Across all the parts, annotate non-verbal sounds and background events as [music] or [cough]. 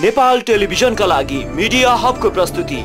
नेपाल टेलिभिजनका लागि मिडिया हबको प्रस्तुति।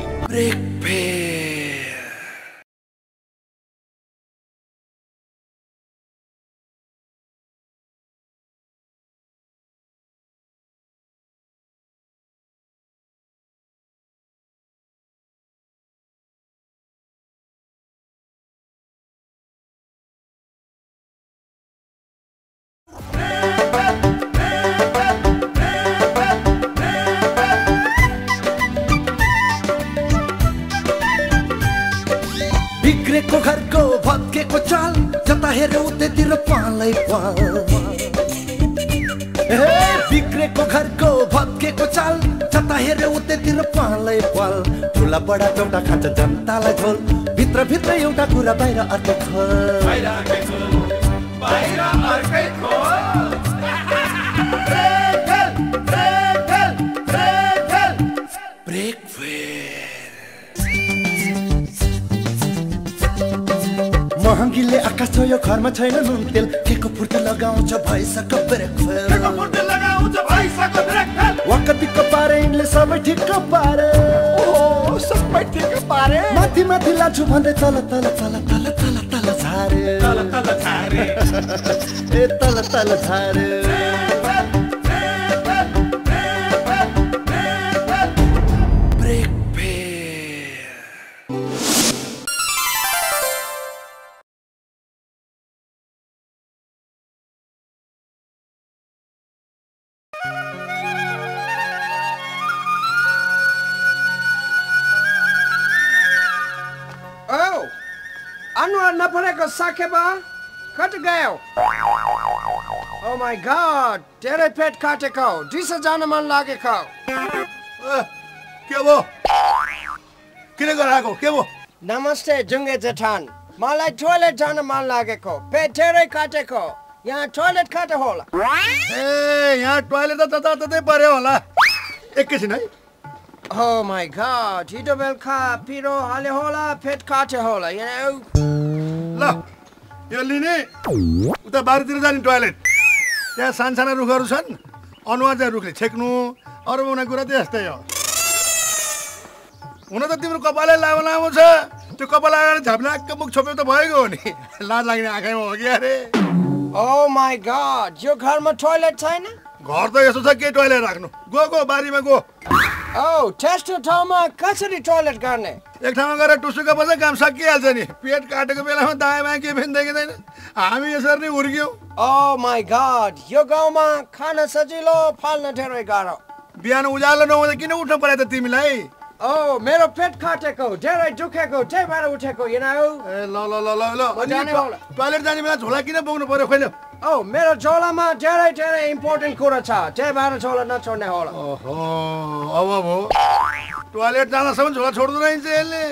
महँगीले आकाश छोयो घरमा छैन नुन तेल। केको फुर्ती लगाउँछ भइसक्यो ब्रेक वाक्क दिक्क पारे यिनले सबै ठिक्क पारे। सबै ठिक्क पारे। माथि माथि लान्छु भन्दै तल तल तल तल तल तल झारे। तल तल झारे। [laughs] ए तल तल झारे। माई गॉड तेरे पेट काटेको डिस जान मन लागेको के भो किन गराएको के? भो नमस्ते जुङ्गे जेठान। मलाई टोइलेट जान मन लागेको पेट तेरै काटेको यहाँ टोइलेट काटे होला। ए यहाँ टोइलेट त जताततै पर्यो होला। एकैछिन है ओ माई गॉड हिजो बेलुका पिरो हाले होला पेट काटे होला यहाँ ल यो लिने उता बारीतिर जाने टोइलेट त्यहाँ सानसाना रुखहरू छन्। अनुहार चाहिँ रुखले छेक्नु अरू हुने कुरा त यस्तै हो। हुन त तिम्रो कपालै लामो लामो छ। त्यो कपाल अगाडि मुख छोप्यो त भइगयो हो नि। लाज लाग्ने आँखामा हो कि अरे? ओ माई गॉड यो घरमा टोइलेट छैन? घर त यस्तो छ के टोइलेट राख्नु? गो गो बारीमा गो। ओ त्यस्तो ठाउँमा कसरी टोइलेट गर्ने? एक ठाउँमा गएर टुसुका बस्दा काम सकिहाल्छ नि। पेट काटेको बेलामा दायाँ बायाँ के पनि देखिँदैन। हामी यसरी नै हुर्क्यौँ। ओ माई गॉड यो गाउँमा खान सजिलो फाल्न धेरै गाह्रो। बिहान उज्यालो नहुँदा किन उठ्नु पर्यो त तिमीलाई? ओ मेरो पेट काटेको धेरै दुखेको त्यही भएर उठेको know? ए ल ल ल ल ल। टोइलेट जाने बेला झोला किन बोक्नु पर्यो खोइ ओ मेरो झोलामा धेरै धेरै इम्पोर्टेन्ट कुरा छ। त्यही भएर झोला नछोड्ने होला। ओहो अब भो टोइलेट जाँदासम्म झोला छोड्दो रहेछ यसले।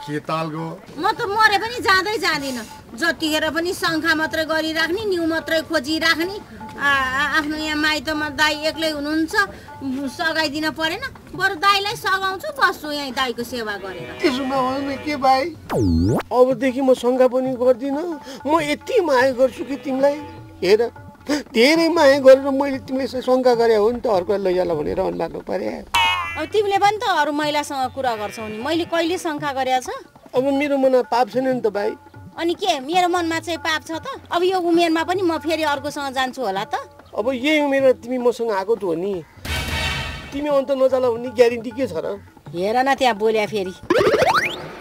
के तालको म त मरे पनि जाँदै जाँदिनँ। जतिखेर पनि शङ्खा मात्रै गरिराख्ने न्यु मात्रै खोजिराख्ने आफ्नो यहाँ माइतमा दाई एक्लै हुनुहुन्छ सघाइदिन परेन। बरु दाईलाई सघाउँछु बस्छु यहाँ दाईको सेवा गरेर। त्यसो नभए के भाइ? अबदेखि म शङ्का पनि गर्दिनँ। म यति माया गर्छु कि तिमीलाई? हेर धेरै माया गरेर मैले तिमीलाई यसो शङ्का गरे हो नि त अर्को लैजाला भनेर अनुहार्नु पर्यो अब तिमीले पनि त अरू महिलासँग कुरा गर्छौ नि। मैले कहिले शङ्का गरेको छ? अब मेरो मनमा पाप छैन नि त भाइ। अनि के? मेरो मनमा चाहिँ पाप छ त। अब यो उमेरमा पनि म फेरि अर्कोसँग जान्छु होला त। अब यही उमेरमा तिमी मसँग आएको त हो नि। तिमी अन्त नजाला भन्ने ग्यारेन्टी के छ र? हेर न त्यहाँ बोल्या फेरि।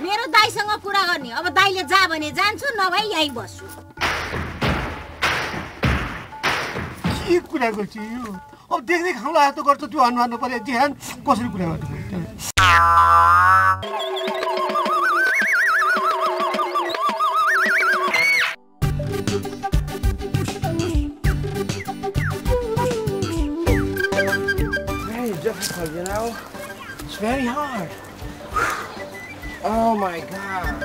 मेरो दाईसँग कुरा गर्ने। अब दाईले जा भने जान्छु नभए यहीँ बस्छु। के कुरा गर्छु यो अब देख्दै खाउँला हात गर्छ त्यो अनुहार्नु पर्यो ध्यान कसरी कुरा गर्नु difficult? It's very hard. Oh my god.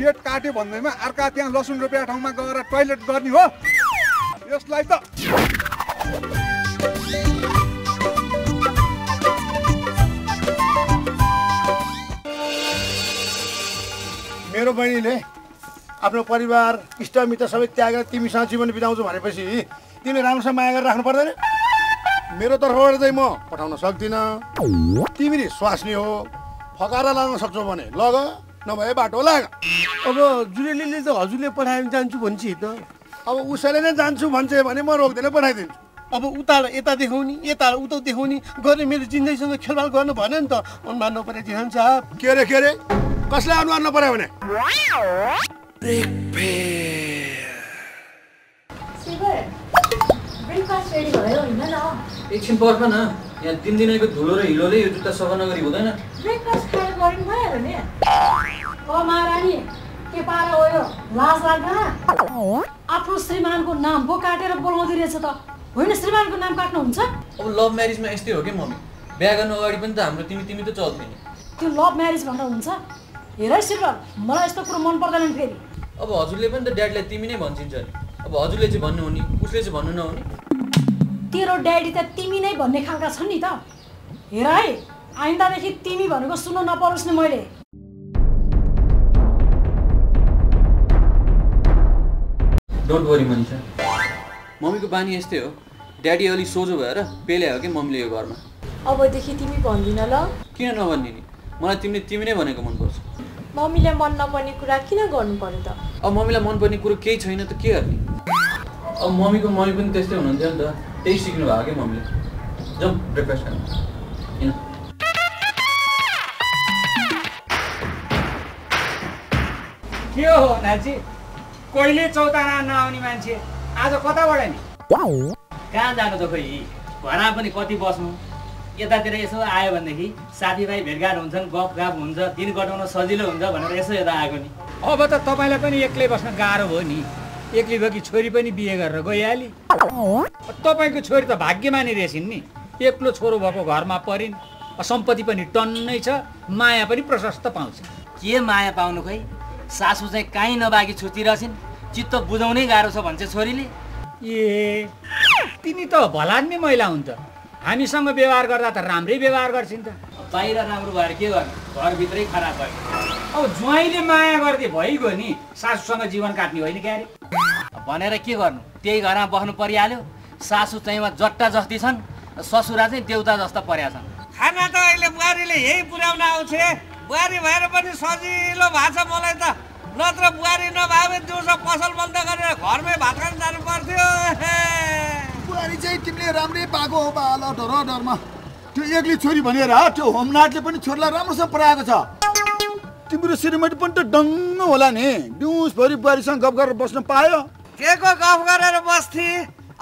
पेट काट्यो भन्दैमा अर्का त्यहाँ लसुन रोपेको ठाउँमा गएर टोइलेट गर्ने हो। यसलाई त मेरो बहिनीले आफ्नो परिवार इष्टमित्र सबै त्यागेर तिमीसँग जीवन बिताउँछु भनेपछि तिमीले राम्रोसँग माया गरेर राख्नु पर्दैन। मेरो तर्फबाट चाहिँ म पठाउन सक्दिनँ। तिमीले स्वास्नी हो फकाएर लान सक्छौ भने लग। नभए बाटो लाग अब जुरेलीले त हजुरले पठाएर जान्छु भन्छ त। अब उसैले नै जान्छु भन्छ भने म रोक्दैन पठाइदिन्छु। अब उता यता देखाउने यता उता देखाउने गरेर मेरो जिन्दगीसँग खेलबाड गर्नु भएन नि त। अनुमान नपरे जिहान साहब। के अरे के अरे? कसलाई अनुहार नपऱ्यो भने? ब्रेकफास्ट रेडी भयो न एकछिन पर्ख न यहाँ तिन दिनको धुलो र हिलोले यो जुत्ता सफा नगरी हुँदैन ब्रेकफास्ट खाएर भइहाल्यो नि ओ महारानी के पारा हो यो लाज लाग्दैन आफ्नो श्रीमानको नाम पो काटेर बोलाउँदै रहेछ त होइन श्रीमानको नाम काट्नुहुन्छ अब लभ म्यारिजमा यस्तै हो कि मम्मी बिहा गर्नु अगाडि पनि त हाम्रो तिमी तिमी त चल्थ्यो नि त्यो लभ म्यारिज भनेर हुन्छ हेर श्रीमान मलाई यस्तो कुरो मन पर्दैन फेरि अब हजुरले पनि त ड्याडीलाई तिमी नै भन्छिन्छ नि अब हजुरले चाहिँ भन्नु हुने उसले चाहिँ भन्नु नहुने तेरो ड्याडी त तिमी नै भन्ने खालका छन् नि त। हेर है आइन्दादेखि तिमी भनेको सुन्नु नपरोस् नि मैले। डोन्ट वरी मनिषा मम्मीको बानी यस्तै हो। ड्याडी अलि सोझो भएर पेले हो कि मम्मीले यो घरमा? अबदेखि तिमी भन्दिन ल। किन नभन्ने नि? मलाई तिमीले तिमी नै भनेको मनपर्छ। मम्मीलाई मन नपर्ने कुरा किन गर्नु पर्यो त? अब मम्मीलाई मनपर्ने कुरो केही छैन त के गर्ने? अब मम्मीको मम्मी पनि त्यस्तै हुनुहुन्थ्यो नि त। त्यही सिक्नु भएको क्या मम्मीले। जाउँ ब्रेकफास्ट खानु। किन? के हो नाची? कहिले चौतारा नआउने मान्छे? आज कताबाट नि? कहाँ जानु त खोइ? घरमा पनि कति बस्नु। यतातिर यसो आयो भनेदेखि साथीभाइ भेटघाट हुन्छन् गफगाफ हुन्छ दिन कटाउन सजिलो हुन्छ भनेर यसो यता आएको नि। अब त तपाईँलाई पनि एक्लै बस्न गाह्रो भयो नि। एक्लै भयो कि छोरी पनि बिहे गरेर गइहाली। तपाईँको छोरी त भाग्यमानी रहेछन् नि। एक्लो छोरो भएको घरमा परिन् सम्पत्ति पनि टन्नै छ माया पनि प्रशस्त पाउँछ। के माया पाउनु खोइ? सासु चाहिँ काहीँ नबागी छुटिरहेछन् चित्त बुझाउनै गाह्रो छ भन्छ छोरीले। ए तिनी त भलाद्मी महिला हुन् त। हामीसँग व्यवहार गर्दा त राम्रै व्यवहार गर्छिन् त। बाहिर राम्रो भएर के गर्ने? घरभित्रै खराब भयो। अब ज्वाइँले माया गर्दै भइगयो नि सासूसँग जीवन काट्ने होइन क्यारे। भनेर के गर्नु? त्यही घरमा बस्नु परिहाल्यो। सासु चाहिँ जट्टा जस्ती छन् ससुरा चाहिँ देउता जस्ता पर्या छन्। खाना त अहिले बुहारीले यही पुर्याउन आउँछे बुहारी भएर पनि सजिलो भएको छ मलाई त। नत्र बुहारी नभए दिउँसो पसल बन्द गरेर घरमै भात खान जानु पर्थ्यो बुहारी चाहिँ तिमीले राम्रै पाएको हो बाल डर डरमा। त्यो एक्लै छोरी भनेर त्यो होमनाथले पनि छोरीलाई राम्रोसँग पढाएको छ। तिम्रो श्रीमती पनि त डङ्ग होला नि। दिउँसभरि बुहारीसँग गफ गरेर बस्न पायो। के को गफ गरेर बस्थे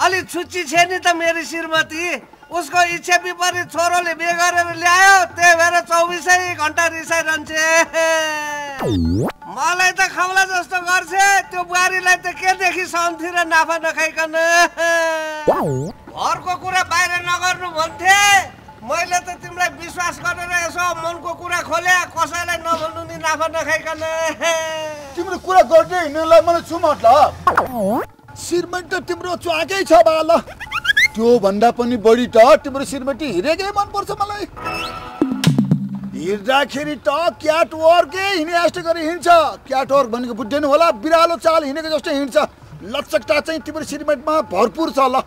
अलि छुच्ची छे नि त मेरो श्रीमती। उसको इच्छा विपरीत छोरोले बिहे गरेर ल्यायो त्यही भएर चौबिसै घन्टा रिसाइरहन्छे। मलाई त खौला जस्तो गर्छे त्यो बुहारीलाई त के देखि सहन्थे र नाफा नखाइकन। घरको कुरा बाहिर नगर्नु भन्थे। मैले त तिमीलाई विश्वास गरेर यसो मनको कुरा खोले कसैलाई नभन्नु नि नाफा नखाइकन। तिम्रो कुरा गर्दै हिँड्नेलाई मलाई छु मतलब श्रीमती त तिम्रो च्वाकै छ बाल। त्यो भन्दा पनि बढी त तिम्रो श्रीमती हिँडेकै मनपर्छ मलाई। हिँड्दाखेरि त क्याट वर्कै हिँडे जस्तो गरी हिँड्छ। क्याट वर्क भनेको बुझ्दैन होला बिरालो चाल हिँडेको जस्तो हिँड्छ। लचकता चाहिँ तिम्रो श्रीमतीमा भरपुर छ ल।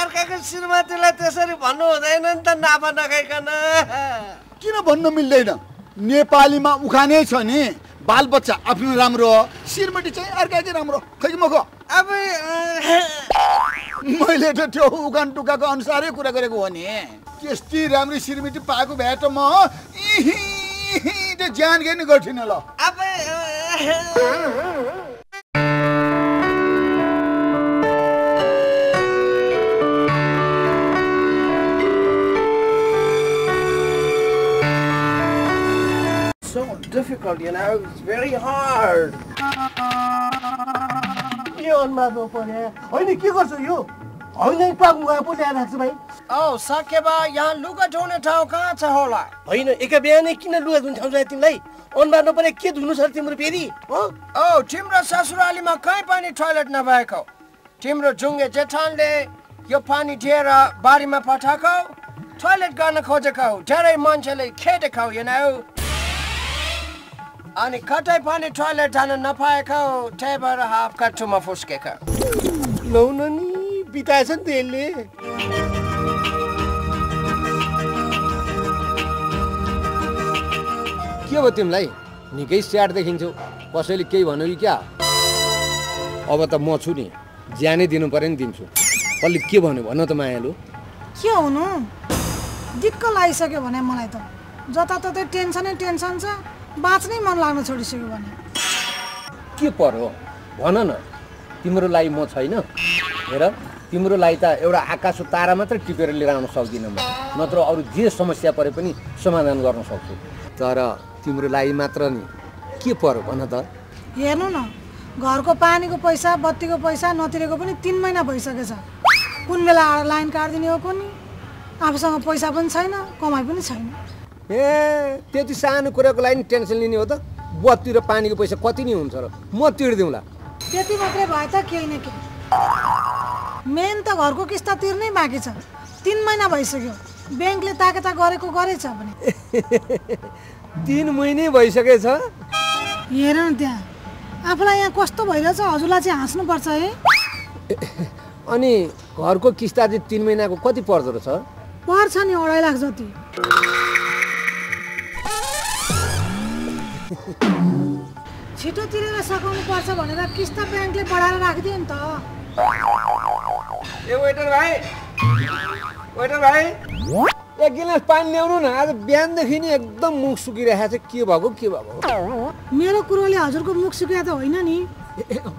अर्काको श्रीमतीलाई त्यसरी भन्नु हुँदैन नि त नाफा नखाइकन। किन भन्नु मिल्दैन? नेपालीमा उखानै छ नि। बालबच्चा आफ्नो राम्रो हो श्रीमती चाहिँ अर्काकै राम्रो खै म अब मैले त त्यो उखान टुक्काको अनुसारै कुरा गरेको हो नि। त्यस्तै राम्रो श्रीमती पाएको भए त म त्यो ज्यान नि गर्थेन ल। अब difficult, you know. It's very hard. के अनुहारमा पर्यो होइन के गर्छु यो होइन पाक्नु गएको पो ल्याएर राख्छु भाइ औ सकेबा यहाँ लुगा धुने ठाउँ कहाँ छ होला होइन एका बिहानै किन लुगा धुन ठाउँ जाए तिमीलाई अनुहार नपरे के धुनु छ तिम्रो फेरि औ तिम्रो ससुरालीमा कहीँ पनि टोइलेट नभएको तिम्रो जुङ्गे जेठानले यो पानी दिएर बारीमा पठाएको टोइलेट गर्न खोजेको धेरै मान्छेले खेदेको you know. अनि कतै पनि टोइलेट जान नपाएको त्यही भएर हाफ कट्टुमा फुस्केको लौ न नि बिताएछ नि त यसले के भयो तिमीलाई निकै स्याड देखिन्छौ कसैले केही भन्यो कि क्या अब त म छु नि ज्यानै दिनु पऱ्यो नि दिन्छु कसले के भन्यो भन त मायालु के हुनु दिक्क लागिसक्यो भने मलाई त जताततै टेन्सनै टेन्सन छ बाँच्नै मन लाग्न छोडिसक्यो भने। के पर्यो भन न। तिम्रो लागि म छैन। हेर तिम्रो लागि त एउटा आकाशको तारा मात्रै टिपेर लिएर आउन सक्दिनँ म। नत्र अरू जे समस्या परे पनि समाधान गर्न सक्छु। तर तिम्रो लागि मात्र नि। के पर्यो भन त। हेर्नु न। घरको पानीको पैसा बत्तीको पैसा नतिरेको पनि तिन महिना भइसकेछ। कुन बेला लाइन काटिदिने हो कुनि आफूसँग पैसा पनि छैन कमाइ पनि छैन। ए त्यति सानो कुराको लागि टेन्सन लिने हो त। बत्ती र पानीको पैसा कति नै हुन्छ र? म तिर्दिउँला। त्यति मात्रै भए त केही न केही। मेन त घरको किस्ता तिर्नै बाँकी छ। तिन महिना भइसक्यो। ब्याङ्कले ताकेता गरेको गरेछ भने। [laughs] तिन महिनै भइसकेछ? हेर न त्यहाँ। आफूलाई यहाँ कस्तो भइरहेछ हजुरलाई चाहिँ हाँस्नुपर्छ है। [laughs] अनि घरको किस्ता चाहिँ तिन महिनाको कति पर्दो रहेछ? पर्छ नि अढाई लाख जति। छिटो तिरेर सघाउनु पर्छ भनेर किस्ता ब्याङ्कले बढाएर राखिदियो नि त। ए वेटर भाइ। वेटर भाइ। एक गिलास पानी ल्याउनु न आज बिहानदेखि नि एकदम मुख सुकिरहेको छ। के भएको के भएको? मेरो कुरोले हजुरको मुख सुकिया त होइन नि।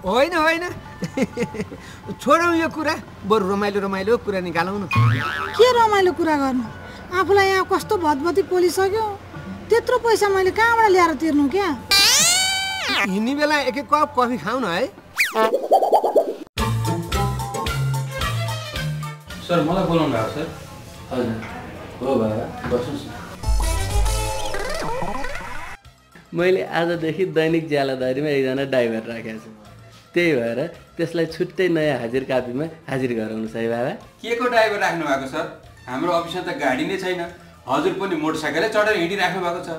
होइन होइन। छोडौँ यो कुरा। बरु रमाइलो रमाइलो कुरा निकालौँ न। के रमाइलो कुरा गर्नु? आफूलाई यहाँ कस्तो भतभती पोलिसक्यो त्यत्रो पैसा मैले कहाँबाट ल्याएर तिर्नु क्या? हिँड्ने बेला एक एक कप कफी खाऊ न है। सर मलाई बोलाउनु भएको सर हजुर। हो बाबा बस्नुहोस् मैले आजदेखि दैनिक ज्यालादारीमा एकजना ड्राइभर राखेको छु। त्यही भएर त्यसलाई छुट्टै नयाँ हाजिर कापीमा हाजिर गराउनुहोस् है बाबा के को ड्राइभर राख्नु भएको सर हाम्रो अफिसमा त गाडी नै छैन। हजुर पनि मोटरसाइकलै चढेर हिँडिराख्नु भएको छ।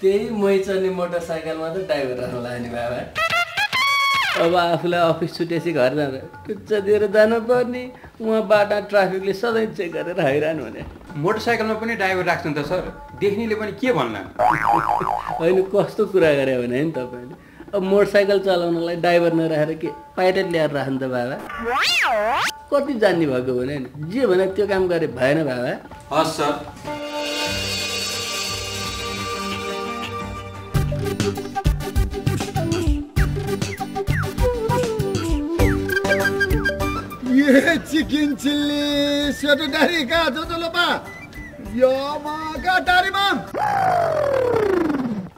त्यही मै चढ्ने मोटरसाइकलमा त ड्राइभर राख्नु लाग्यो नि बाबा। अब आफूलाई अफिस छुटेपछि घर जाँदा टुच्चा दिएर जानुपर्ने। उहाँ बाटा ट्राफिकले सधैँ चेक गरेर हैरान हुने मोटरसाइकलमा पनि ड्राइभर राख्छन् त सर। देख्नेले पनि के भन्ला? होइन कस्तो कुरा गरे भने नि तपाईँले। अब मोटरसाइकल चलाउनलाई ड्राइभर नराखेर के पाइलट ल्याएर राख्नु त बाबा। कति जान्ने भएको भने नि। जे भने त्यो काम गरे भएन बाबा। हस् सर। चिकन चिल्ली सेतो डारी कहाँ छ लोपा डारीमा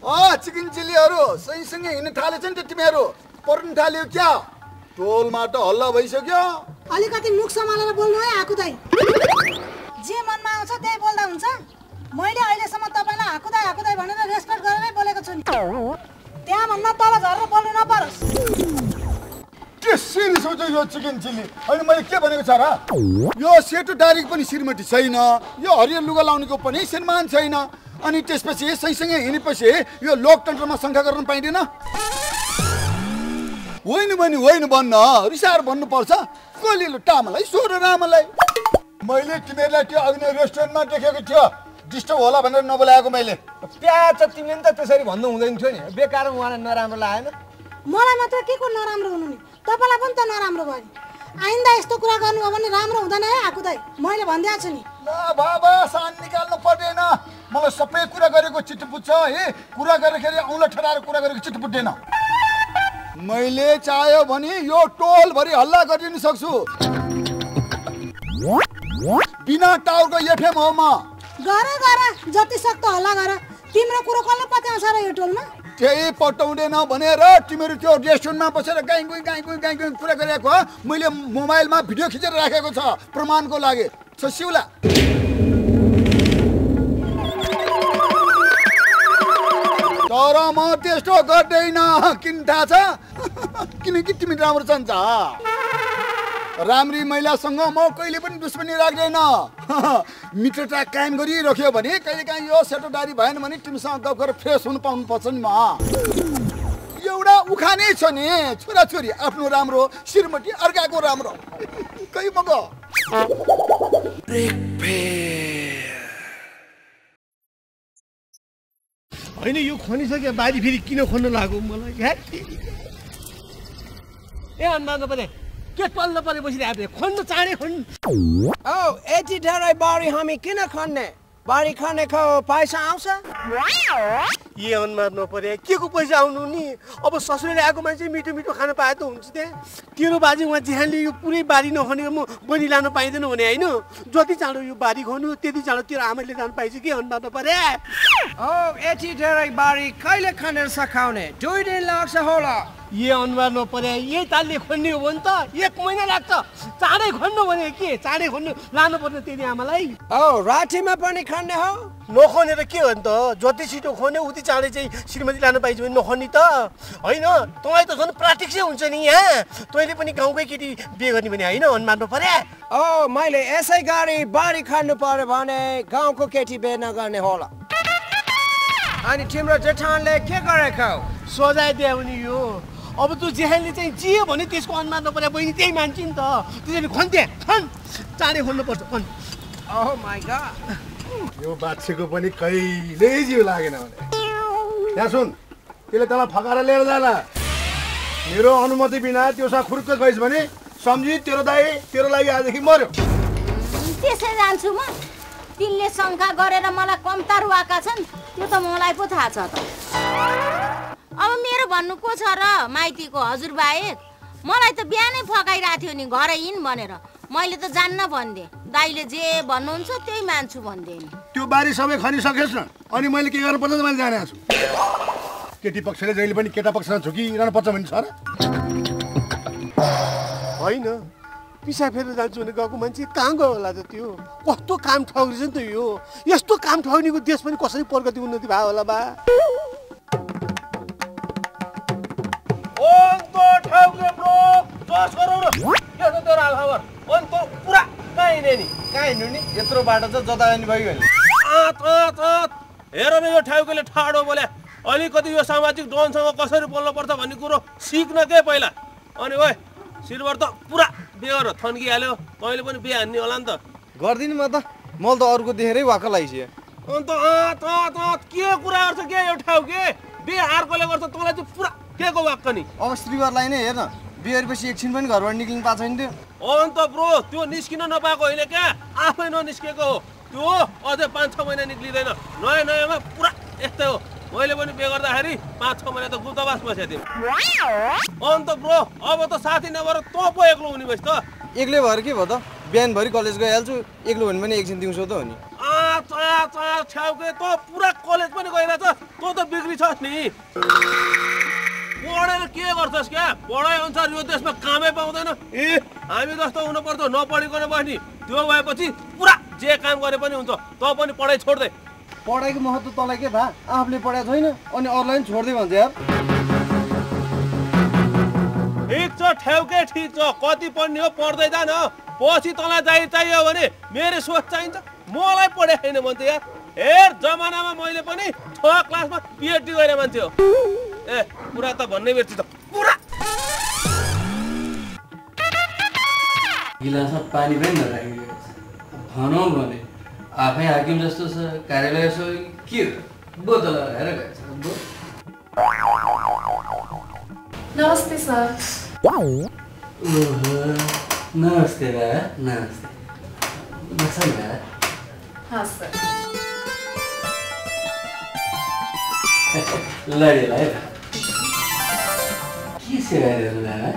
अ चिकन चिल्लीहरू सँगसँगै हिँड्न थालेछ नि त तिमीहरू पर्नु थाल्यो क्या टोलमा त हल्ला भइसक्यो अलिकति मुख सम्हालेर बोल्नु है आकु दाई। जे मनमा आउँछ त्यही बोल्दा हुन्छ। मैले अहिलेसम्म तपाईँलाई हाकुदाई हाकुदाई भनेर रेस्पेक्ट गरेरै बोलेको छु नि। त्यहाँ भन्दा तल झरेर बोल्नु नपरोस्। त्यसरी सोच यो चिकन चिल्ली। अनि मैले के भनेको छ र? यो सेतो डारीको पनि श्रीमती छैन यो हरियो लुगा लाउनेको पनि श्रीमान छैन अनि त्यसपछि सँगसँगै हिँडेपछि यो लोकतन्त्रमा शङ्का गर्न पाइँदैन। होइन भने होइन भन्न रिसाएर भन्नुपर्छ। कलिलो टामलाई सोह्र रामलाई। मैले तिमीहरूलाई त्यो अघि नै रेस्टुरेन्टमा देखेको थियो। डिस्टर्ब होला भनेर नबोलाएको मैले। प्याज त तिमीले नि त त्यसरी भन्नु हुँदैन थियो नि। बेकार उहाँलाई नराम्रो लागेन। मलाई मात्र के को नराम्रो हुनु नि तपाईँलाई पनि त नराम्रो भयो। आइन्दा यस्तो कुरा गर्नु हो भने राम्रो हुँदैन है आकु दाई मैले भनिदिएको छु नि। ल बाबा सान निकाल्नु पर्दैन। मलाई सबै कुरा गरेको चित्त बुझ्छ है। कुरा गर्दाखेरि औँला ठडाएर कुरा गरेको चित्त बुझ्दैन। मैले चाह्यो भने यो टोलभरि हल्ला गरिदिन सक्छु। बिना टाउको एफएम हो म। गर गर। जति सक्दो हल्ला गर। तिम्रो कुरो कसले पत्याउँछ र यो टोलमा? केही पटाउँदैन भनेर तिमीहरू त्यो रेस्टुरेन्टमा बसेर गाई गुई गाई गुई गाई गुई कुरा गरिरहेको मैले मोबाइलमा भिडियो खिचेर राखेको छ प्रमाणको लागि। छ सिउला। तर म त्यस्तो गर्दैन। किन थाहा छ? [laughs] किनकि तिमी राम्रो छन्छ राम्री महिलासँग म कहिले पनि दुश्मनी राख्दैन। [laughs] मित्रता कायम गरिरह्यो भने कहिले काहीँ यो सेटोदारी भएन भने तिमीसँग गफ गरेर फ्रेस हुनु पाउनुपर्छ नि म। एउटा उखानै छ नि छोराछोरी आफ्नो राम्रो श्रीमती अर्काको राम्रो। [laughs] कहीँ मग? होइन यो खनिसक्यो बारी फेरि किन खन्न लाग्यो मलाई। ए परे के टल्न परे बसिरहेको थिएँ खन्न चाँडै खन् औ यति धेरै बारी हामी किन खन्ने? बारी खनेको पैसा आउँछ? ए अनुहार नपरे के को पैसा आउनु नि? अब ससुराले आएको मान्छे मिठो मिठो खान पाए त हुन्छ त्यहाँ। तेरो बाजे उहाँ जिहानले यो पुरै बारी नखनेको म बनी लानु पाइँदैन भने होइन? जति चाँडो यो बारी खनु त्यति चाँडो तेरो आमाले जानु पाइन्छ कि अनुहार नपरे यति धेरै बारी कहिले खनेर सकाउने दुई दिन लाग्छ होला। ए अनुहार नपरे यही तालले खन्ने हो भने त एक महिना लाग्छ। चाँडै खन्नु भने के? चाँडै खन्नु लानु पर्ने तेरि आमालाई। औ रातिमा पनि खन्ने हो। नखनेर के हो नि त? जति छिटो खन्यो उति चाँडै चाहिँ श्रीमती लानु पाइन्छ भने नखन्ने त। होइन? तँलाई त झन् प्राक्टिक्सै हुन्छ नि यहाँ तैँले पनि गाउँकै केटी बिहे गर्ने भने होइन अनुहार नपरे औ मैले यसै गरी बारी खन्नु पर्यो भने गाउँको केटी बिहे नगर्ने होला अनि तिम्रो जेठानले के गरेको? सजाय दियो भने यो। अब तँ जेहानले चाहिँ जे भने त्यसको अनुहार नपरे बहिनी त्यही मान्छ नि त। त्यसरी खन्थे खन्। चाँडै खन्नुपर्छ खन्। ओह माई गॉड यो बाछीको पनि कहिल्यै जिउ लागेन भने। यहाँ सुन त्यसले तँलाई फकाएर लिएर जान मेरो अनुमति बिना त्योसँग खुर्क गइस् भने सम्झी तेरो दाई तेरो लागि आजदेखि मऱ्यो त्यसै जान्छु म। तिनले शङ्का गरेर मलाई कम्ता रुवाएका छन् त्यो त मलाई पो थाहा छ त। अब मेरो भन्नु को छ र माइतीको हजुर बाहेक मलाई त बिहानै फकाइरहेको थियो नि घरै हिँड भनेर। मैले त जान्न भनिदिएँ दाइले जे भन्नुहुन्छ त्यही मान्छु भनिदिएँ नि। त्यो बारी सबै खनिसकेस् न। अनि मैले के गर्नुपर्छ त मैले जानेको छु। केटी पक्षले जहिले पनि केटा पक्षमा झुकिरहनु पर्छ भने छ र। होइन। पिसा फेरेर जान्छु भने गएको मान्छे कहाँ गयो होला त त्यो? कस्तो काम ठग्री छ नि त यो? यस्तो काम ठग्नेको देश पनि कसरी प्रगति उन्नति भयो होला बा? अन्त ठाउँको ब्रो दस गरौँ र के छ तेरो हालखबर अन्त पुरा कहाँ हिँड्ने नि। कहाँ हिँड्नु नि यत्रो बाटो छ जता जाने भयो भने आत आत आत। हेर न यो ठाउँकोले ठाडो बोले अलिकति यो सामाजिक डनसँग कसरी बोल्नुपर्छ भन्ने कुरो सिक्न के पहिला? अनि ओए सिल्भर त पुरा बिहे गरेर थन्किहाल्यो। तैँले पनि बिहे हान्ने होला नि त। गरिदिनु म त। मैले त अरूको देखेरै वाक्क लगाइसकेँ अन्त आत आत आत। के कुरा गर्छ के यो ठाउँ के बिहे अर्कोले गर्छ? तँलाई चाहिँ पुरा के को वाक्क नि? अब श्रीवरलाई नै हेर न। बिहेपछि एकछिन पनि घरबाट निक्लिनु पाएको छैन त्यो। अन्त ब्रो त्यो निस्किन नपाएको होइन क्या। आफै ननिस्केको हो। त्यो अझै पाँच छ महिना निक्लिँदैन। नयाँ नयाँमा पुरा यस्तै हो। मैले पनि बिहे गर्दाखेरि पाँच छ महिना त गुप्तवास बसेको थिएँ अन्त ब्रो अब त साथी नभएर तँ पो एक्लो हुने भएछ त। एक्लै भएर के भयो त? बिहानभरि कलेज गइहाल्छु एक्लो भने पनि एकछिन दिउँसो त हो नि। छ्याउके तँ पुरा कलेज पनि गइरहेछ। तँ त बिग्री छस् नि। पढेर के गर्छस् क्या? पढाइ अनुसार यो देशमा कामै पाउँदैन। ए। हामी जस्तो हुनुपर्छ नपढिकन बस्ने त्यो भएपछि पुरा जे काम गरे पनि हुन्छ। तँ पनि पढाइ छोड्दै पढाइको महत्त्व तँलाई के थाहा? आफूले पढाएको छैन अनि अरूलाई पनि छोड्दै भन्छ यार। ठिक छ ठ्याउके ठिक छ। कति पढ्ने हो पढ्दै जान पछि तँलाई जाहिर चाहियो भने मेरो सोच चाहिन्छ। मलाई पढे छैन भन्थ्यो यार। हेर जमानामा मैले पनि छ क्लासमा पिएचडी गरेर मान्छे हो। ए पुरा त भन्नै बिर्सी त पुरा। गिलासमा पानी पनि नराखिदिएको छ भनौँ भने आफै हाकिम जस्तो छ कार्यालय यसो के हो? बोतल हेर नमस्ते सर। ओहो नमस्ते बा। नमस्ते। बा। हाँ सर। बा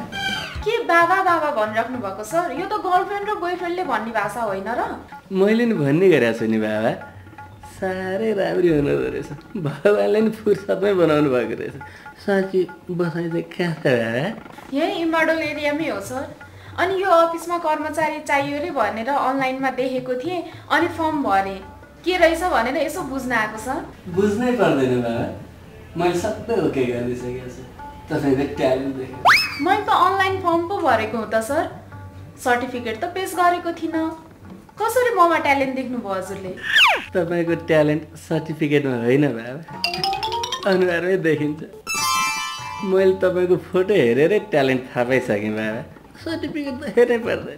के बाबा बाबा भनिराख्नु भएको सर यो त गर्लफ्रेन्ड र बोयफ्रेन्डले भन्ने भाषा होइन र। मैले नि भन्ने गरेको छु नि बाबा। साह्रै राम्री हुनुहुँदो रहेछ भगवान्ले नि फुर्सदमै बनाउनु भएको रहेछ। साँच्ची बसाइ चाहिँ कहाँ छ बाबा? यही इमाडोल एरियामै हो सर। अनि यो अफिसमा कर्मचारी चाहियो अरे भनेर अनलाइनमा देखेको थिएँ अनि फर्म भरेँ। के रहेछ भनेर यसो बुझ्न आएको सर। बुझ्नै पर्दैन बाबा। मैले सबै ओके गरिदिइसकेको छु। ट्यालेन्ट मैले त अनलाइन फर्म पो भरेको हो त सर। सर्टिफिकेट त पेस गरेको थिइनँ। कसरी ममा ट्यालेन्ट देख्नुभयो हजुरले? तपाईँको ट्यालेन्ट सर्टिफिकेटमा होइन बाबा। अनुहारमै देखिन्छ। मैले तपाईँको फोटो हेरेरै ट्यालेन्ट थाहा पाइसकेँ बाबा। सर्टिफिकेट त हेर्नै पर्दैन।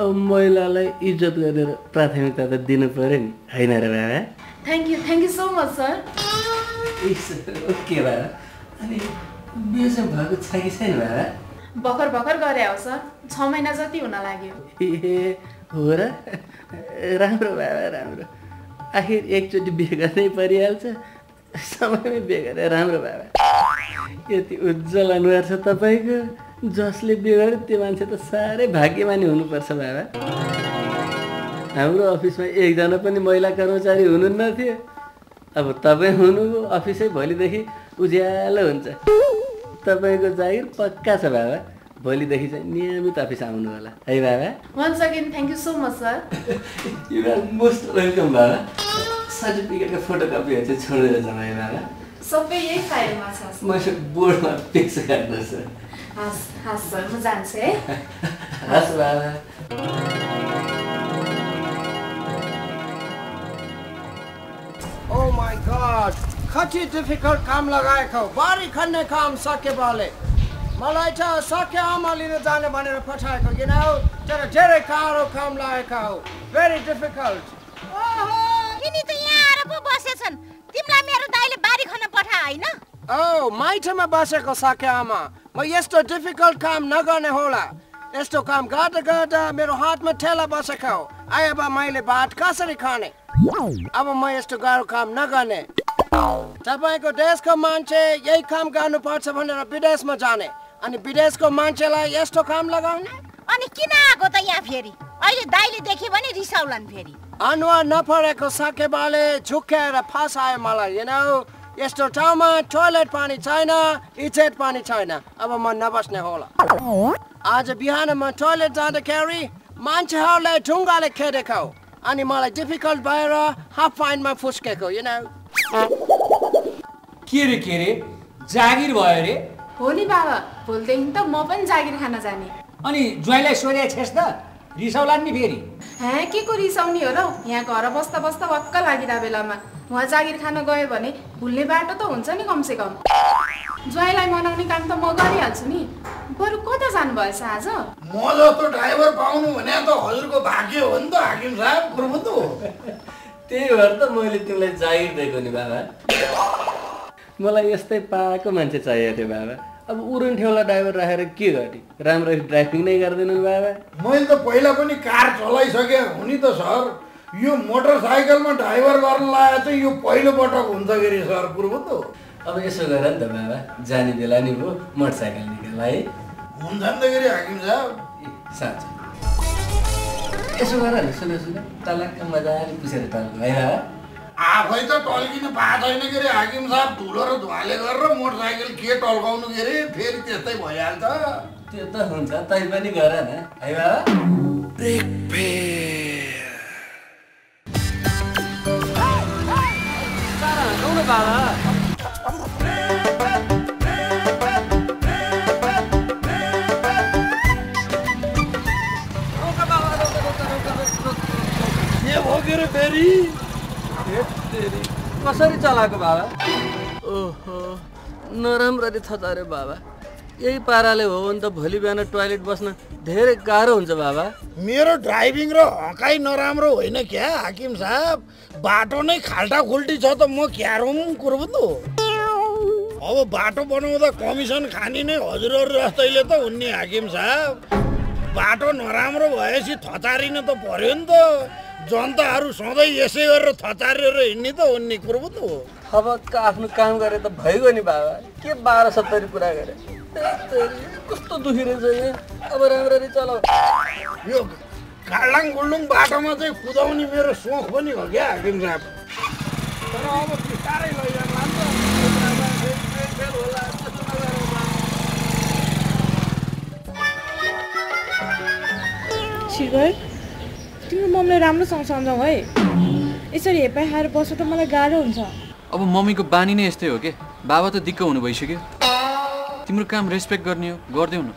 अब महिलालाई इज्जत गरेर प्राथमिकता त दिनु पऱ्यो नि। होइन र बाबा। Thank you thank you so much sir okay बाबा। अनि भएको छ कि छैन बाबा? भर्खर भर्खर गरे हो सर। छ महिना जति हुन लाग्यो। ए हो र? राम्रो बाबा राम्रो। आखिर एकचोटि बिहे गर्नै परिहाल्छ। समयमै बिहे गरेर राम्रो बाबा। यति उज्जवल अनुहार छ तपाईँको। जसले बिहे गर्यो त्यो मान्छे त साह्रै भाग्यमानी हुनुपर्छ बाबा। हाम्रो अफिसमा एकजना पनि महिला कर्मचारी हुनुहुन्न थियो अब तपाईँ हुनुभयो अफिसै भोलिदेखि उज्यालो हुन्छ। तपाईँको जागिर पक्का छ बाबा। भोलिदेखि चाहिँ नियमित अफिस आउनु होला है बाबा? Once again thank you so much sir you're most welcome बाबा। सर्टिफिकेटको फोटोकपीहरू चाहिँ छोडेर जाउँ है बाबा। सबै यही फाइलमा छ मैले बोर्डमा पेस गर्दैछु। हस् हस् सर म जान्छु है। [laughs] हस् बाबा। कति डिफिकल्ट काम लगाएको। बारी खन्ने काम सके बाले। मलाई त सके आमा लिन जाने भनेर पठाएको किन तर धेरै गाह्रो काम लागेको हो। भेरी डिफिकल्ट यिनी त यहाँ आएर पो बसेछन्। तिमीलाई मेरो दाइले बारी खन्न पठा होइन? ओ माइटमा बसेको सके आमा। म यस्तो डिफिकल्ट काम नगर्ने होला। यस्तो काम गर्दा गर्दा मेरो हातमा ठेला बसेको हो। आइ अब मैले भात कसरी खाने? अब म यस्तो गाह्रो काम नगर्ने। तपाईँको देशको मान्छे यही काम गर्नुपर्छ भनेर विदेशमा जाने। अनि विदेशको मान्छेलाई यस्तो काम लगाउने? अनि किन आएको त यहाँ फेरि? अहिले दाइले देख्यो भने रिसाउलान् फेरि। अनुहार नपरेको सकेबाले झुक्क्याएर फसायो मलाई you know? यस्तो ठाउँमा टोइलेट पानी छैन इचेट पानी छैन। अब म नबस्ने होला। आज बिहान म टोइलेट जाँदाखेरि मान्छेहरूले ढुङ्गाले खेदेको। अनि मलाई डिफिकल्ट भएर हाफ पाइन्टमा फुस्केको you know? के रे के रे जागिर भयो रे हो नि बाबा भोलिदेखि त म पनि जागिर खान जाने। अनि ज्वाइँलाई सोधे छेस् त रिसाउलान् नि फेरि। हे के को रिसाउने हो र? यहाँ घर बस्दा बस्दा वक्क लागिरह बेलामा। उहाँ जागिर खान गयो भने भुल्ने बाटो त हुन्छ नि कमसे कम ज्वाइँलाई मनाउने काम त म गरिहाल्छु नि। बरु कता जानुभएछ आज? म जस्तो ड्राइभर पाउनु भने त हजुरको भाग्य हो नि त हाकिम साहब त्यही भएर त मैले तिमीलाई जागिर दिएको नि बाबा। मलाई यस्तै पाएको मान्छे चाहिएको थियो बाबा। अब उरुन ठेउला ड्राइभर राखेर के गर्ने? राम्ररी ड्राइभिङ नै गर्दैनन् बाबा। मैले त पहिला पनि कार चलाइसके हो नि त सर। यो मोटरसाइकलमा ड्राइभर गर्न लगाए चाहिँ यो पहिलो पटक हुन्छ के अरे सर गुरुबन्धु अब यसो गर नि त बाबा जाने बेला नि भयो मोटरसाइकल निकाल है? हुन्छ नि त के हाकिम साहब। साँच्चै। यसो गर सुन सुन तलक्क मजाले पुसेर टल्को है? बाबा आफै त टल्किनु पाएको छैन के अरे हाकिम साहब धुलो र धुवाले गरेर मोटरसाइकल के टल्काउनु के अरे फेरि त्यस्तै भइहाल्छ त्यो त हुन्छ तै पनि गर न है बाबा के भयो कसरी चलाएको बाबा? ओहो नराम्ररी थचारे बाबा। यही पाराले हो भने त भोलि बिहान टोयलेट बस्न धेरै गाह्रो हुन्छ बाबा। मेरो ड्राइभिङ र हकाइ नराम्रो होइन क्या हाकिम साहब? बाटो नै खाल्टा खुल्टी छ त म क्यारौँ कुरोबन्धु अब बाटो बनाउँदा कमिसन खाने नै हजुरहरू जस्तैले त हुन्ने हाकिम साहब। बाटो नराम्रो भएपछि थचारिन त पर्यो नि त। जनताहरू सधैँ यसै गरेर थचारेर हिँड्ने त हुन्ने कुरोबन्धु अब आफ्नो काम गरे त भइगयो नि बाबा। के बाह्र सत्तरी पुरा गरे? कस्तो दुखी रहेछ अब राम्ररी चलाऊ यो खाल्डाङ गुल्डुङ बाटोमा चाहिँ कुदाउने मेरो सोख पनि हो क्या हाकिम साहब। तर अब बिस्तारै लैजानु तिम्रो मम्मीलाई राम्रोसँग सम्झाऊ है। यसरी हेपाइ खाएर बस्नु त मलाई गाह्रो हुन्छ। अब मम्मीको बानी नै यस्तै हो के? बाबा त दिक्क हुनु भइसक्यो। तिम्रो काम रेस्पेक्ट गर्ने हो गरिदेऊ न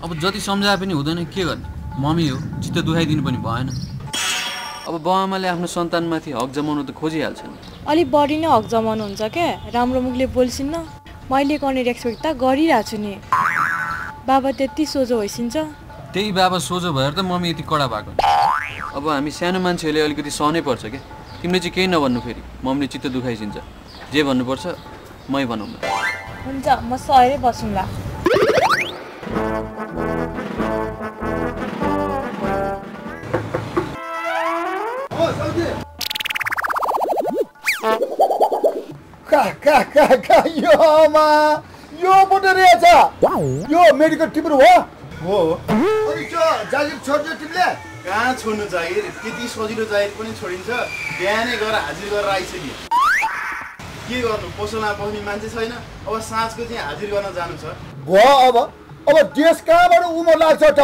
अब जति सम्झाए पनि हुँदैन के गर्ने? मम्मी हो चित्त दुखाइदिनु पनि भएन। अब बाउआमाले आफ्नो सन्तानमाथि हक जमाउनु त खोजिहाल्छ नि अलिक बढी नै हक जमाउनुहुन्छ क्या राम्रो मुखले बोल्छिन् न मैले गर्ने रेस्पेक्ट त गरिरहेको छु नि। बाबा त्यति सोझो होइसिन्छ। त्यही बाबा सोझो भएर त मम्मी यति कडा भएको। अब हामी सानो मान्छेहरूले अलिकति सहनै पर्छ क्या। तिमीले चाहिँ केही नभन्नु फेरि। मम्मीले चित्त दुखाइसिन्छ जे भन्नुपर्छ मै भनौँ न। हुन्छ म सहेरै बसौँला यो यो रहेछ। मेडिकल टिम्रो हो। हो जागिर छोड्यो तिमीले। कहाँ छोड्नु जागिर त्यति सजिलो जागिर पनि छोडिन्छ। बिहानै गएर हाजिर गरेर आइसक्यो के गर्नु? पसलमा बस्ने मान्छे छैन। अब साँझको चाहिँ हाजिर गर्न जानु छ। भयो अब। अब देश कहाँबाट उमर लाग्छ त?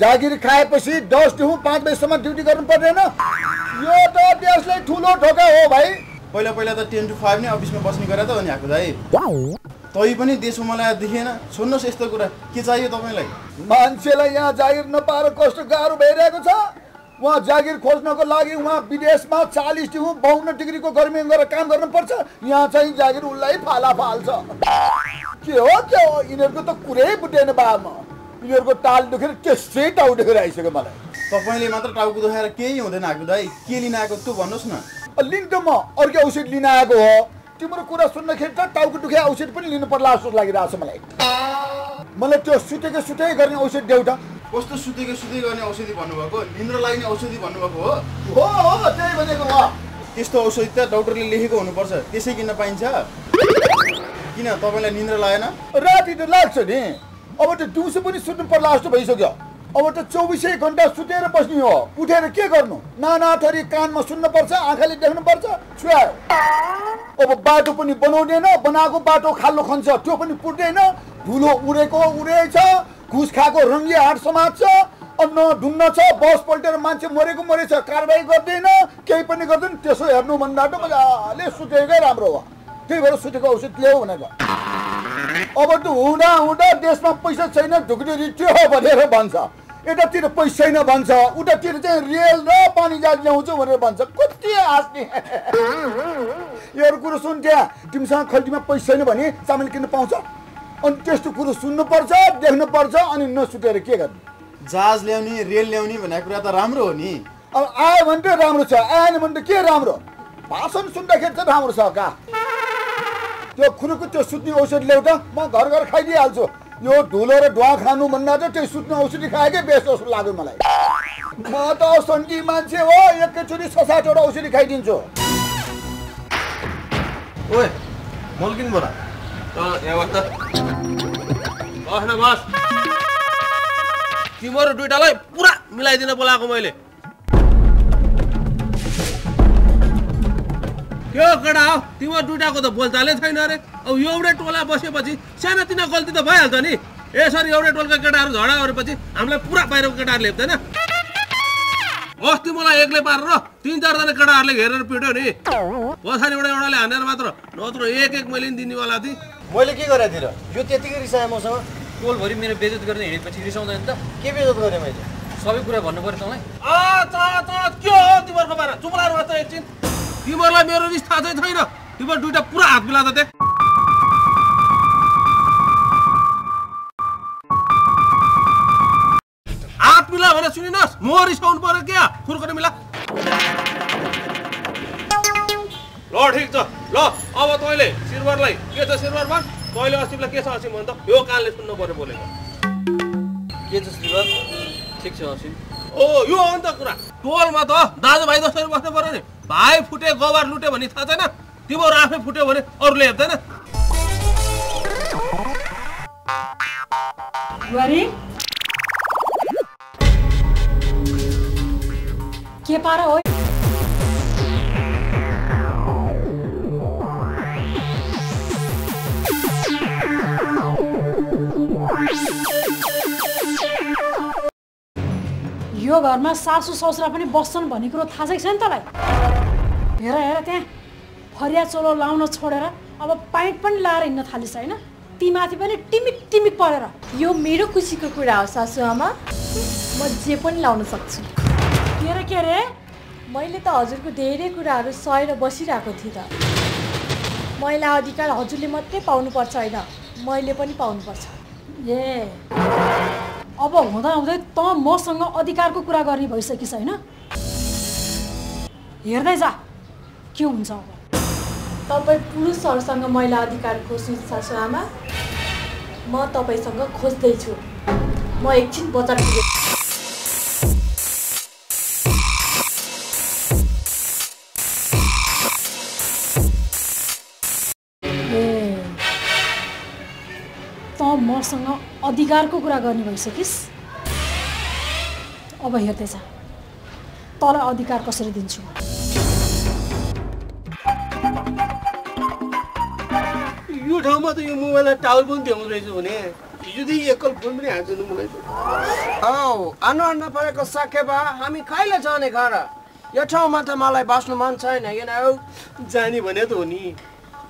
जागिर खाएपछि दस दिउँ पाँच बजीसम्म ड्युटी गर्नु पर्दैन यो त देशलाई ठुलो ढोका हो भाइ। पहिला पहिला त टेन टु फाइभ नै अफिसमा बस्ने गरेर त हो नि आएको दाइ तै पनि देशमा मलाई देखेन सुन्नुहोस् यस्तो कुरा। के चाहियो तपाईँलाई? मान्छेलाई यहाँ जागिर नपाएर कस्तो गाह्रो भइरहेको छ? उहाँ जागिर खोज्नको लागि उहाँ विदेशमा चालिस डिग्री बाहन्न डिग्रीको गर्मी गरेर काम गर्नुपर्छ। यहाँ चाहिँ जागिर उसलाई फाला फाल्छ। के हो के हो? यिनीहरूको त कुरै बुझेन बामा यिनीहरूको टाल दुखेर त्यसै टाउ दुखेर आइसक्यो मलाई। तपाईँले मात्र टाउको दुखाएर केही हुँदैन आएको दाइ के लिन आएको त्यो भन्नुहोस् न। लिन्क त म। अर्कै औषध लिन आएको हो। तिम्रो कुरा सुन्दाखेरि त टाउको दुखे औषध पनि लिनु पर्ला जस्तो लागिरहेको छ मलाई। मलाई त्यो सुतेको सुतै गर्ने औषध देऊ त। कस्तो सुतेको सुते गर्ने औषधि भन्नुभएको? निन्द्रा लाग्ने औषधि भन्नुभएको हो? हो हो त्यही भनेको हो। त्यस्तो औषधि त डाक्टरले लेखेको हुनुपर्छ। त्यसै किन्न पाइन्छ? किन? तपाईँलाई निन्द्रा लागेन? राति त लाग्छ नि। अब त दिउँसो पनि सुत्नु पर्ला जस्तो भइसक्यो। अब त चौबिसै घन्टा सुतेर बस्ने हो। उठेर के गर्नु? नाना थरी कानमा सुन्नुपर्छ आँखाले देख्नुपर्छ छुवायो अब बाटो पनि बनाउँदैन बनाएको बाटो खाल्लो खन्छ त्यो पनि पुट्दैन धुलो उडेको उडेछ घुस खाएको रङ्गी हाट समाज छ अन्न ढुङ्न छ बस पल्टेर मान्छे मरेको मरेछ कारवाही गर्दैन केही पनि गर्दैन। त्यसो हेर्नुभन्दा त मजाले सुतेकै राम्रो हो। त्यही भएर सुतेको औषध ल्याऊ भनेको अब त हुँदा हुँदा देशमा पैसा छैन ढुक्ने रिट्यो भनेर भन्छ। यतातिर पैसा छैन भन्छ उतातिर चाहिँ रेल र पानी जहाज ल्याउँछु भनेर भन्छ। कति हाँस्ने यो कुरो सुन त्यहाँ तिमीसँग खल्टीमा पैसा छैन भने चामल किन्न पाउँछ। अनि त्यस्तो कुरो सुन्नुपर्छ देख्नुपर्छ अनि नसुतेर के गर्ने? जहाज ल्याउने रेल ल्याउने भनेको कुरा त राम्रो हो नि। अब आयो भने त राम्रो छ आएन भने त के राम्रो? भाषण सुन्दाखेरि चाहिँ राम्रो छ का? त्यो खुरुको त्यो सुत्ने औषध ल्याउ त म घर घर खाइदिइहाल्छु। यो धुलो र धुवा खानु भन्दा चाहिँ त्यो सुत्ने औषधि खाएकै बेस्ट जस्तो लाग्यो मलाई। म त सन्टी मान्छे हो एकैचोटि छ सातवटा औषधि खाइदिन्छु। ओए मल्किन बोला बस बस न बस। दुइटालाई पुरा मिलाइदिन बोलाएको मैले। त्यो केटा? हो तिमीहरू दुइटाको त बोलचालै छैन अरे। अब एउटै टोला बसेपछि सानातिना गल्ती त भइहाल्छ नि। यसरी एउटै टोलका केटाहरू झगडा गरेपछि हामीलाई पुरा बाहिरको केटाहरूले हेप्दैन। अस्ति मलाई एक्लै पारेर तिन चारजना केटाहरूले घेरेर पिट्यो नि। पछाडिबाट एउटाले हानेर मात्र नत्र एक एक मैले नि दिनेवाला थिएँ मैले के गरेँ तिर? यो त्यतिकै रिसाएँ मसँग। टोलभरि मेरो बेजत गर्ने हिँडेपछि रिसाउँदैन त। के बेजत गरेँ मैले? सबै कुरा भन्नु पऱ्यो तँलाई के हो तिमीहरूको बारे चुप लाएर त एकछिन। तिमीहरूलाई मेरो रिस थाहा चाहिँ छैन। तिमीहरू दुइटा पुरा हात मिलाउँदा थिए हात भने सुनिनुहोस् म रिसाउनु पर्यो क्या? खुर्कने मिला। ल ठिक छ। ल अब तैँले सिरबारलाई के छ सिरबार भन् तैँले अस्तिलाई के छ असिम भन् त यो कानले सुन्नु पर्यो बोलेको। के छ श्रीवर ठिक छ असिम। ओ यो हो नि त कुरा। टोलमा त दाजुभाइ जसरी बस्नु पर्यो नि। भाइ फुटे गवार लुट्यो भने थाहा छैन। तिमीहरू आफै फुट्यो भने अरूले हेप्दैन के पारा हो यो घरमा सासु ससुरा पनि बस्छन् भन्ने कुरो थाहा छ छैन तँलाई हेर हेर त्यहाँ फरिया चोलो लाउन छोडेर अब पाइन्ट पनि लाएर हिँड्न थालिस् होइन ती माथि पनि टिमिक टिमिक परेर यो मेरो खुसीको कुरा हो सासुआमा म जे पनि लाउन सक्छु अरे के अरे? मैले त हजुरको धेरै कुराहरू सहेर बसिरहेको थिएँ त। महिला अधिकार हजुरले मात्रै पाउनुपर्छ होइन मैले पनि पाउनुपर्छ। ए। अब हुँदा हुँदै त मसँग अधिकारको कुरा गर्ने भइसकिस् होइन? हेर्दै जा के हुन्छ अब। तपाईँ पुरुषहरूसँग महिला अधिकार खोज्नु सासुआमा म तपाईँसँग खोज्दैछु। म एकछिन बजार मसँग अधिकारको कुरा गर्ने भइसकिस्। अब हेर्दै जा। तँलाई अधिकार कसरी दिन्छु? यो ठाउँमा त यो मोबाइलमा टावर पनि देखाउँदो रहेछ भने हिजोदेखि एकल फोन पनि हाल्छु नि मलाई त औ अनुहार नपरेको सकेबा हामी कहिले जाने घर? यो ठाउँमा त मलाई बस्नु मन छैन किन हौ जाने भने त हो नि।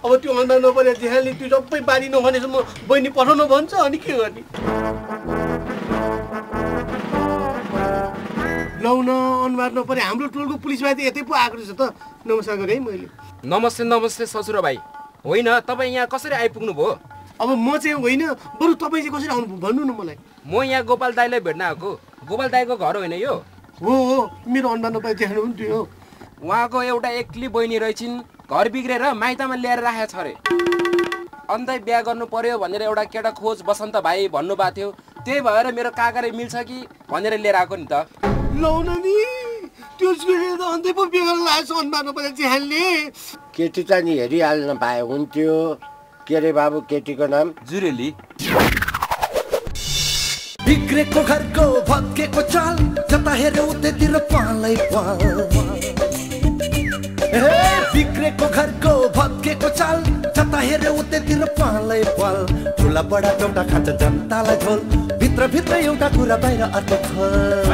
अब त्यो अन्डा नपरे देखाले त्यो सबै बारी नभनेसम्म बहिनी पठाउन भन्छ अनि के गर्ने? लौ न अनुहार नपरे हाम्रो टोलको पुलिस भाइ त यतै पो आएको रहेछ त। नमस्कार गरेँ है मैले। नमस्ते नमस्ते ससुरा भाइ होइन तपाईँ यहाँ कसरी आइपुग्नु भयो अब म चाहिँ होइन बरु तपाईँ चाहिँ कसरी आउनु भन्नु न मलाई। म यहाँ गोपाल दाईलाई भेट्न आएको। गोपाल दाईको घर होइन यो? हो हो मेरो अनुहार नपाए देखाउनु पनि थियो उहाँको एउटा एक्लै बहिनी रहेछिन्। घर बिग्रेर माइतमा ल्याएर राखेको छ अरे। अन्त बिहा गर्नु पर्यो भनेर एउटा केटा खोज बसन्त भाइ भन्नुभएको थियो। त्यही भएर मेरो काकाले मिल्छ कि भनेर लिएर आएको नि त। केटी त नि हेरिहाल्न पाए हुन्थ्यो। के अरे बाबु केटीको नाम? जुरेली। बिग्रेको घरको भत्केको चाल जता हेऱ्यो उतैतिर पालै पाल। बिग्रेको घरको भत्केको चाल जता हेऱ्यो उतैतिर पालै पाल ठुला बडा एउटा खान्छ जनतालाई झोल भित्र भित्र एउटा कुरा बाहिर अर्कै खोल।